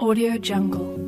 Audio Jungle.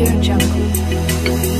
here in jungle.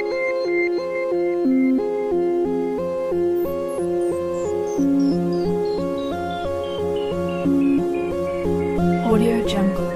Jungle.